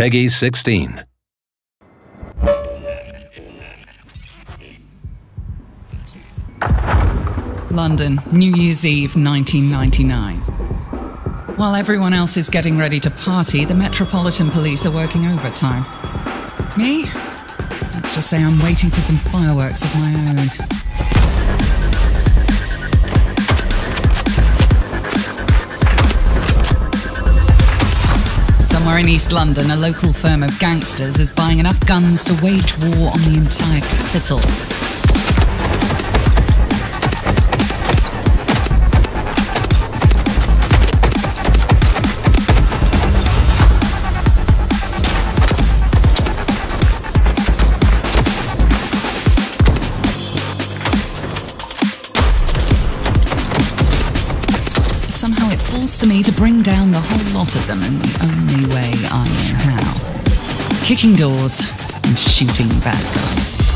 Peggy 16. London, New Year's Eve 1999. While everyone else is getting ready to party, the Metropolitan Police are working overtime. Me? Let's just say I'm waiting for some fireworks of my own. In East London, a local firm of gangsters is buying enough guns to wage war on the entire capital. To me to bring down the whole lot of them in the only way I know how kicking doors and shooting bad guys.